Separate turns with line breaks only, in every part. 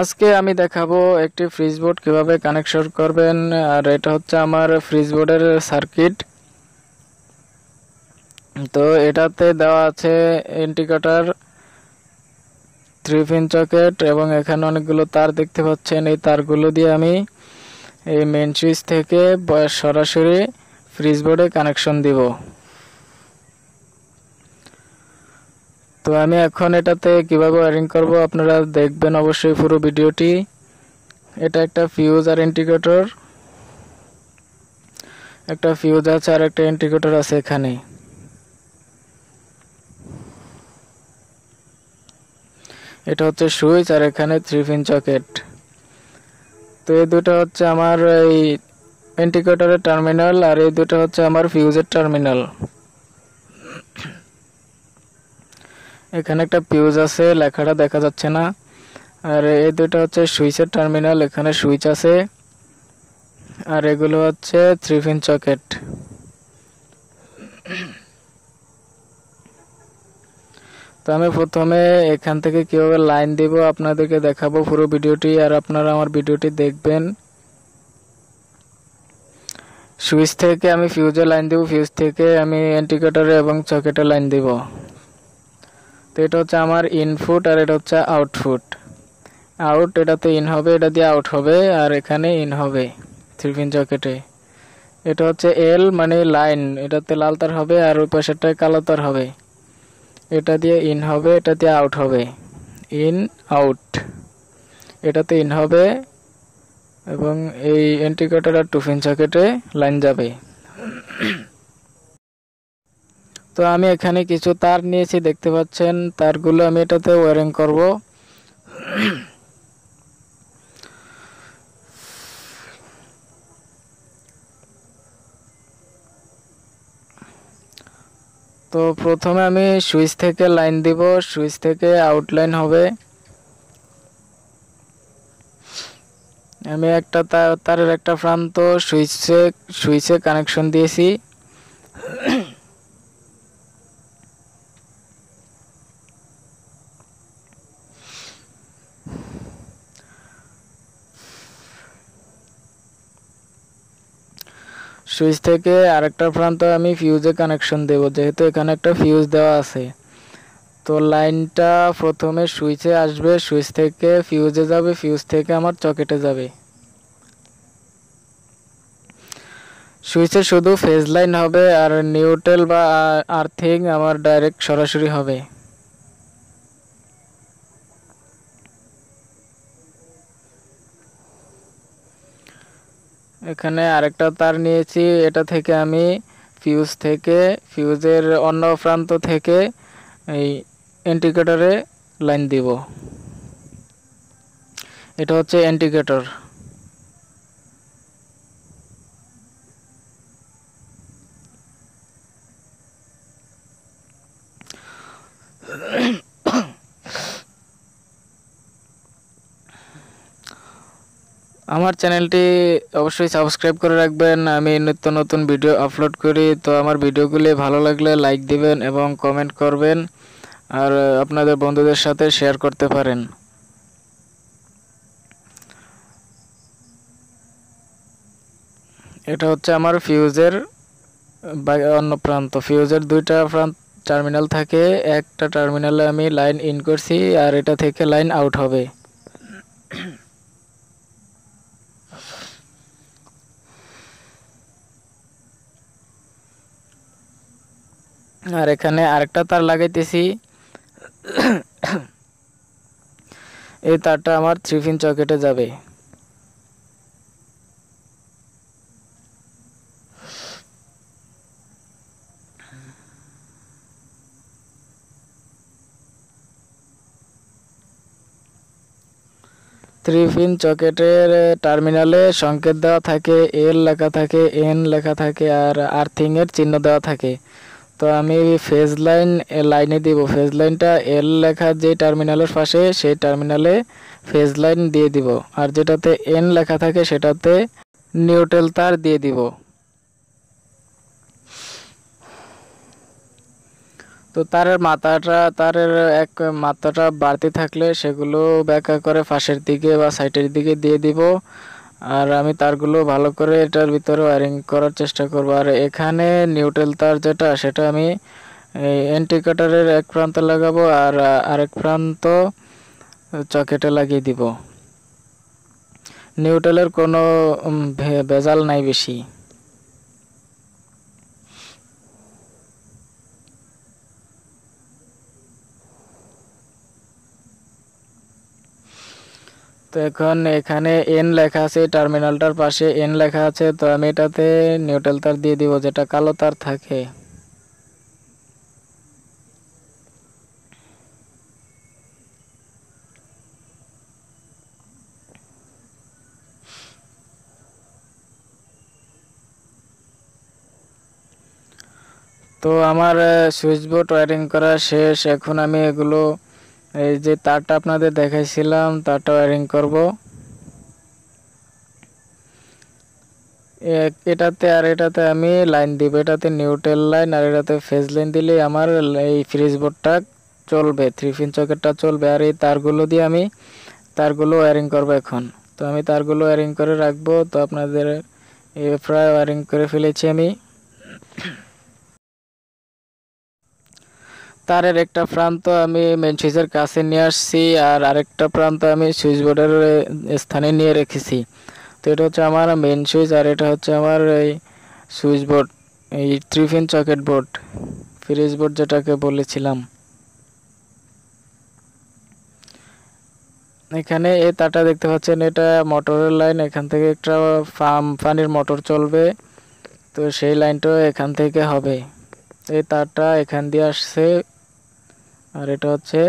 আজকে আমি দেখাবো একটি ফ্রিজ বোর্ড কীভাবে কানেকশন করবেন, আর এটা হচ্ছে আমার ফ্রিজ বোর্ডের সার্কিট তো এটাতে দেওয়া আছে ইন্ডিকেটর থ্রি পিন চকেট এবং এখানে অনেকগুলো তার দেখতে পাচ্ছেন। এই তারগুলো দিয়ে আমি এই মেন সুইচ থেকে সরাসরি ফ্রিজ বোর্ডে কানেকশন দিব। তো আমি এখন এটাতে কীভাবে ওয়ারিং করব আপনারা দেখবেন অবশ্যই পুরো ভিডিওটি। এটা একটা ফিউজ আর ইন্ডিকেটর একটা ফিউজ আছে আর একটা ইন্ডিকেটর আছে এখানে। এটা হচ্ছে সুইচ আর এখানে থ্রি পিন চকেট তো এই দুটো হচ্ছে আমার এই ইন্ডিকেটরের টার্মিনাল আর এই দুটো হচ্ছে আমার ফিউজের টার্মিনাল এখানে একটা পিউজ আছে, লেখাটা দেখা যাচ্ছে না। আর এই দুটো হচ্ছে সুইচের টার্মিনাল, এখানে সুইচ আছে। আর এগুলো হচ্ছে থ্রি পিন চকেট তো আমি প্রথমে এখান থেকে কীভাবে লাইন দিব আপনাদেরকে দেখাবো পুরো ভিডিওটি, আর আপনারা আমার ভিডিওটি দেখবেন। সুইচ থেকে আমি ফিউজে লাইন দিব ফিউজ থেকে আমি ইন্ডিকেটরে এবং চকেটে লাইন দিব। তো এটা হচ্ছে আমার ইনপুট আর এটা হচ্ছে আউটপুট আউট এটাতে ইন হবে, এটা দিয়ে আউট হবে, আর এখানে ইন হবে থ্রি পিন জকেটে এটা হচ্ছে এল মানে লাইন এটাতে লাল তার হবে আর ওই পাশেরটায় কালো তার হবে। এটা দিয়ে ইন হবে, এটা দিয়ে আউট হবে। ইন আউট এটাতে ইন হবে এবং এই ইন্ডিকেটর আর টু পিন জকেটে লাইন যাবে। তো আমি এখানে কিছু তার নিয়েছি, দেখতে পাচ্ছেন। তারগুলো আমি এটাতে ওয়ারিং করব। তো প্রথমে আমি সুইচ থেকে লাইন দিব, সুইচ থেকে আউটলাইন হবে। আমি একটা তারের একটা প্রান্ত সুইচে সুইচে কানেকশন দিয়েছি। সুইচ থেকে আরেকটা প্রান্ত আমি ফিউজে কানেকশন দেব, যেহেতু এখানে একটা ফিউজ দেওয়া আছে। তো লাইনটা প্রথমে সুইচে আসবে, সুইচ থেকে ফিউজে যাবে ফিউজ থেকে আমার চকেটে যাবে। সুইচে শুধু ফেজ লাইন হবে আর নিউট্রেল বা আর্থিং আমার ডাইরেক্ট সরাসরি হবে। এখানে আরেকটা তার নিয়েছি। এটা থেকে আমি ফিউজ থেকে ফিউজের অন্য প্রান্ত থেকে এই ইন্ডিকেটরে লাইন দিব। এটা হচ্ছে ইন্ডিকেটর আমার চ্যানেলটি অবশ্যই সাবস্ক্রাইব করে রাখবেন। আমি নিত্য নতুন ভিডিও আপলোড করি, তো আমার ভিডিওগুলি ভালো লাগলে লাইক দিবেন এবং কমেন্ট করবেন, আর আপনাদের বন্ধুদের সাথে শেয়ার করতে পারেন। এটা হচ্ছে আমার ফিউজের অন্য প্রান্ত। ফিউজের দুইটা প্রান্ত টার্মিনাল থাকে, একটা টার্মিনালে আমি লাইন ইন করছি, আর এটা থেকে লাইন আউট হবে। আর এখানে আরেকটা তার লাগাইতেছি। এই তারটা আমার থ্রি পিন চকেটে যাবে। থ্রি চকেটের টার্মিনালে সংকেত দেওয়া থাকে এল লেখা থাকে এন লেখা থাকে, আর আর্থিং এর চিহ্ন দেওয়া থাকে। তো আমি ফেজ লাইন লাইনে দিব। ফেজ লাইনটা এল লেখা যে টার্মিনালের পাশে, সেই টার্মিনালে ফেজ লাইন দিয়ে দিব। আর যেটাতে এন লেখা থাকে, সেটাতে নিউট্রাল তার দিয়ে দিব। তো তারের মাথাটা, তারের এক মাথাটা বাড়তি থাকলে সেগুলো ব্যাখ্যা করে ফাঁসের দিকে বা সাইডের দিকে দিয়ে দিব। আর আমি তারগুলো ভালো করে এটার ভিতরে ওয়ারিং করার চেষ্টা করব। আর এখানে নিউট্রেল তার যেটা, সেটা আমি এন্টি কাটারের এক প্রান্ত লাগাবো আর আরেক প্রান্ত চকেটে লাগিয়ে দিব। নিউট্রেলের কোনো ভেজাল নাই বেশি। তো এখন এখানে এন লেখা আছে টার্মিনালটার পাশে এন লেখা আছে, তো আমি এটাতে নিউট্রাল তার দিয়ে দিব, যেটা কালো তার থাকে। তো আমার সুইচ বোর্ড ওয়ারিং করা শেষ, এখন আমি এগুলো এই যে তারটা আপনাদের দেখাইছিলাম, তারটা ওয়ারিং করব। এটাতে আর এটাতে আমি লাইন দিব, এটাতে নিউট্রাল লাইন আর এটাতে ফেজ লাইন দিলে আমার এই ফ্রিজ বোর্ডটা চলবে থ্রি পিন চকেটটা চলবে। আর এই তারগুলো দিয়ে আমি তারগুলো ওয়ারিং করব এখন। তো আমি তারগুলো ওয়ারিং করে রাখব, তো আপনাদের প্রায় ওয়ারিং করে ফেলেছি আমি। তারের একটা প্রান্ত আমি মেন সুইচের কাছে নিয়ে আসছি আর আরেকটা প্রান্ত আমি সুইচ বোর্ডের স্থানে নিয়ে রেখেছি। তো এটা হচ্ছে আমার মেন সুইচ আর এটা হচ্ছে আমার এই সুইচ বোর্ড এই three socket board fridge board যেটাকে বলেছিলাম। এখানে এই তারটা দেখতে পাচ্ছেন, এটা মোটরের লাইন, এখান থেকে একটা ফার্ম পানির মোটর চলবে। তো সেই লাইনটাও এখান থেকে হবে। এই তারটা এখান দিয়ে আসছে আর এটা হচ্ছে,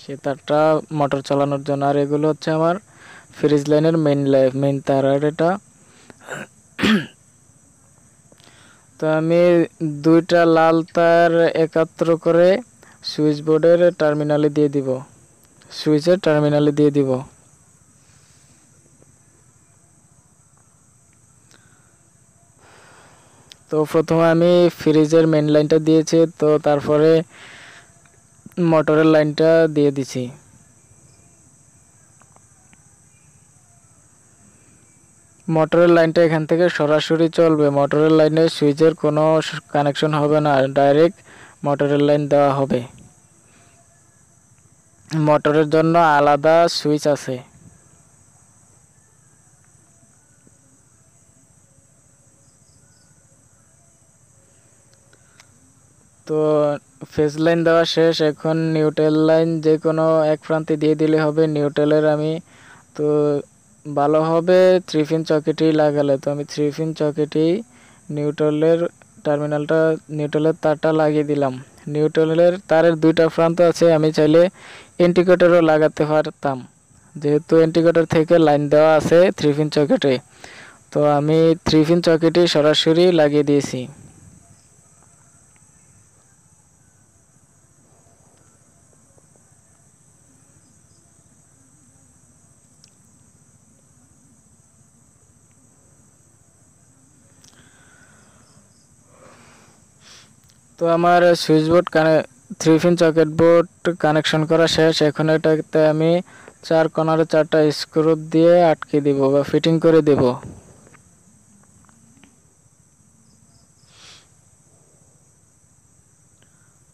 সে তারটা মোটর চালানোর জন্য। আর এগুলো হচ্ছে আমার ফ্রিজ লাইনের মেইন মেইন তার আর এটা। তো আমি দুইটা লাল তার একাত্র করে সুইচ বোর্ডের টার্মিনালে দিয়ে দিব। সুইচের টার্মিনালে দিয়ে দিব। তো প্রথমে আমি ফ্রিজের মেন লাইনটা দিয়েছি, তো তারপরে মোটরের লাইনটা দিয়ে দিছি। মোটরের লাইনটা এখান থেকে সরাসরি চলবে। মোটরের লাইনে সুইচের কোনো কানেকশন হবে না, ডাইরেক্ট মোটরের লাইন দেওয়া হবে। মোটরের জন্য আলাদা সুইচ আছে। তো ফেজ লাইন দেওয়া শেষ, এখন নিউট্রাল লাইন যে কোনো এক প্রান্তে দিয়ে দিলে হবে নিউট্রালের আমি তো ভালো হবে থ্রি পিন চকেটেই লাগালে। তো আমি থ্রি পিন চকেটেই নিউট্রালের টার্মিনালটা নিউট্রালের তারটা লাগিয়ে দিলাম। নিউট্রালের তারের দুইটা প্রান্ত আছে, আমি চাইলে ইন্ডিকেটরও লাগাতে পারতাম। যেহেতু ইন্ডিকেটর থেকে লাইন দেওয়া আছে থ্রি পিন চকেটে। তো আমি থ্রি পিন চকেটেই সরাসরি লাগিয়ে দিয়েছি। তো আমার সুইচ বোর্ড কানে three pin socket board connection করা শেষ। এখন এটাতে আমি চার কোনার চারটা স্ক্রু দিয়ে আটকে দিব বা ফিটিং করে দেব।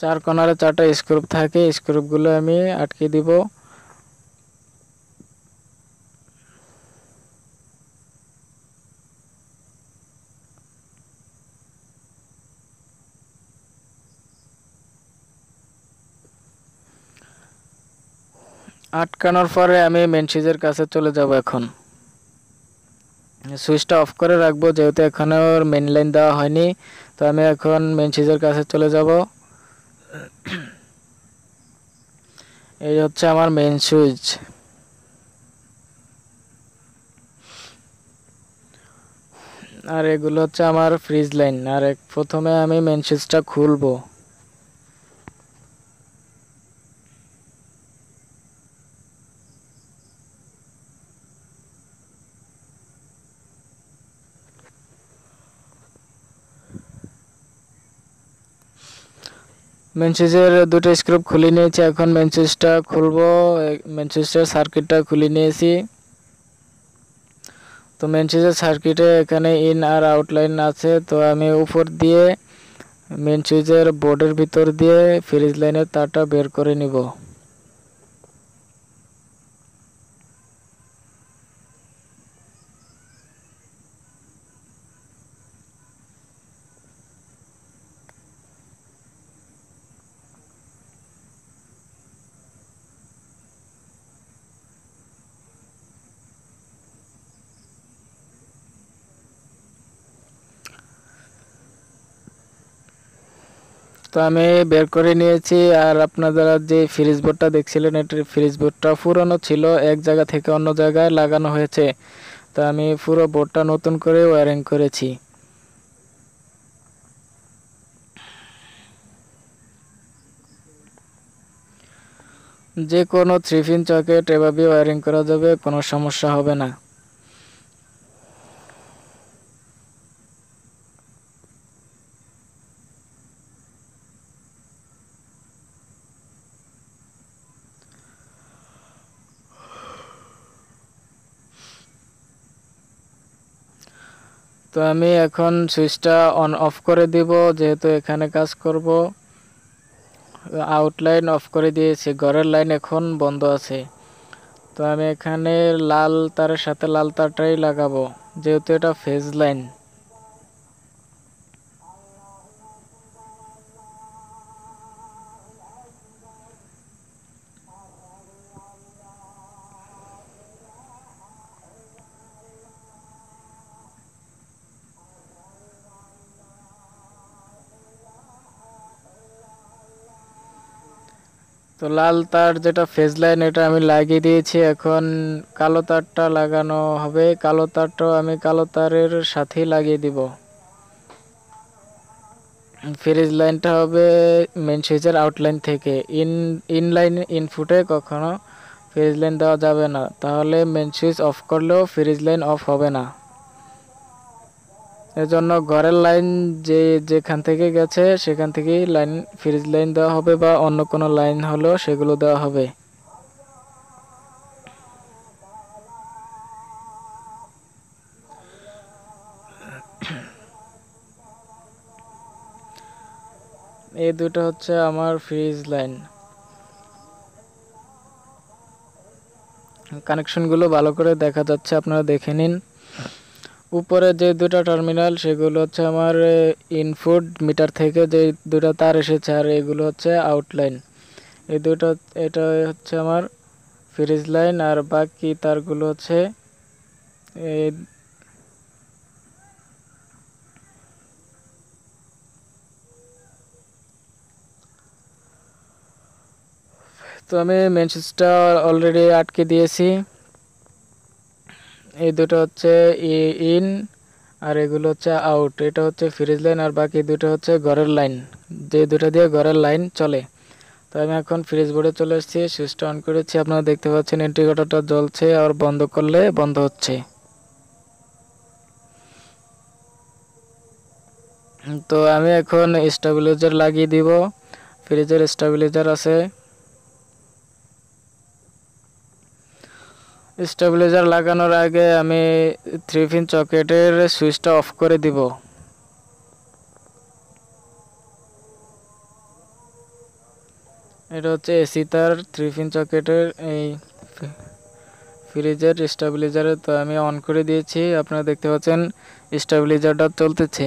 চার কোনারে চারটা স্ক্রুপ থাকে স্ক্রুপগুলো আমি আটকে দিব। আটকানোর পরে আমি মেন সুইচের কাছে চলে যাব এখন। সুইচটা অফ করে রাখব, যেহেতু এখানে ওর মেন লাইন দেওয়া হয়নি, তো আমি এখন মেন সুইচের কাছে চলে যাব। এই হচ্ছে আমার মেন সুইচ আর এগুলো হচ্ছে আমার ফ্রিজ লাইন আর প্রথমে আমি মেন সুইচটা খুলবো। সুইচের দুটো স্ক্রুপ খুলে নিয়েছি, এখন সুইচটা খুলবো সুইচের সার্কিটটা খুলে নিয়েছি। তো সুইচের সার্কিটে এখানে ইন আর আউটলাইন আছে, তো আমি উপর দিয়ে মেন সুইচের বোর্ডের ভিতর দিয়ে ফ্রিজ লাইনের তারটা বের করে নিব। তো আমি বের করে নিয়েছি আর আপনারা যে ফ্রিজ বোর্ডটা দেখছিলেন, এটির ফ্রিজ বোর্ডটা পুরনো ছিল, এক জায়গা থেকে অন্য জায়গায় লাগানো হয়েছে। তো আমি পুরো বোর্ডটা নতুন করে ওয়ারিং করেছি। যে কোনো থ্রি পিন চকেট এভাবে ওয়ারিং করা যাবে, কোনো সমস্যা হবে না। তো আমি এখন সুইচটা অন অফ করে দিব, যেহেতু এখানে কাজ করব। আউটলাইন অফ করে দিয়েছি, ঘরের লাইন এখন বন্ধ আছে। তো আমি এখানে লাল তারের সাথে লাল তারটাই লাগাবো, যেহেতু এটা ফেজ লাইন তো লাল তার যেটা ফেজ লাইন এটা আমি লাগিয়ে দিয়েছি। এখন কালো তারটা লাগানো হবে। কালো তারটাও আমি কালো তারের সাথেই লাগিয়ে দিব। ফ্রিজ লাইনটা হবে মেন সুইচের আউটলাইন থেকে। ইন ইনলাইন ইনপুটে কখনো ফ্রিজ লাইন দেওয়া যাবে না। তাহলে মেন সুইচ অফ করলেও ফ্রিজ লাইন অফ হবে না। এজন্য ঘরের লাইন যে যেখান থেকে গেছে, সেখান থেকেই লাইন, ফ্রিজ লাইন দেওয়া হবে বা অন্য কোনো লাইন হলেও সেগুলো দেওয়া হবে। এই দুটো হচ্ছে আমার ফ্রিজ লাইন। কানেকশনগুলো ভালো করে দেখা যাচ্ছে, আপনারা দেখে নিন। উপরে যে দুটো টার্মিনাল সেগুলো হচ্ছে আমার ইনপুট মিটার থেকে যে দুটো তার এসেছে আর এগুলো হচ্ছে আউটলাইন এই দুটো, এটা হচ্ছে আমার ফ্রিজ লাইন আর বাকি তারগুলো হচ্ছে এই তো আমি মেন অলরেডি আটকে দিয়েছি। এই দুটো হচ্ছে ইন আর এগুলো হচ্ছে আউট। এটা হচ্ছে ফ্রিজ লাইন আর বাকি দুটো হচ্ছে ঘরের লাইন। যে দুটো দিয়ে ঘরের লাইন চলে। তো আমি এখন ফ্রিজ বোর্ডে চলে এসেছি, সুইচটা অন করেছি। আপনারা দেখতে পাচ্ছেন ইন্টিগ্রেটরটা জ্বলছে আর বন্ধ করলে বন্ধ হচ্ছে। তো আমি এখন স্টেবিলাইজার লাগিয়ে দিব। ফ্রিজের স্টেবিলাইজার আছে। স্টেবিলাইজার লাগানোর আগে আমি থ্রি পিন চকেটের সুইচটা অফ করে দিব। এটা হচ্ছে এসি তার থ্রি পিন চকেটের এই ফ্রিজের স্টেবিলাইজারে, তো আমি অন করে দিয়েছি। আপনারা দেখতে পাচ্ছেন স্টেবিলাইজারটা চলতেছে।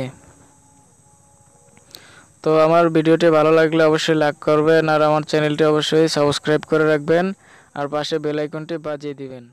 তো আমার ভিডিওটি ভালো লাগলে অবশ্যই লাইক করবেন আর আমার চ্যানেলটি অবশ্যই সাবস্ক্রাইব করে রাখবেন। আর পাশে বেল আইকনটি বাজিয়ে দিবেন।